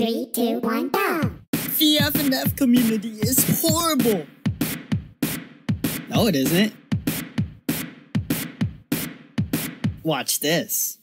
Three, two, one, go! The FNF community is horrible. No, it isn't. Watch this.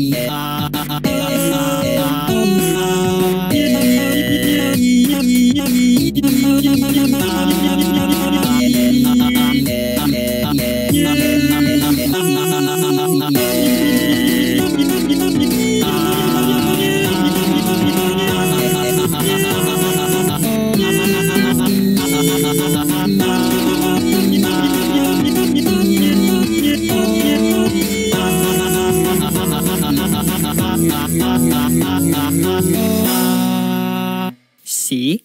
Yeah. see?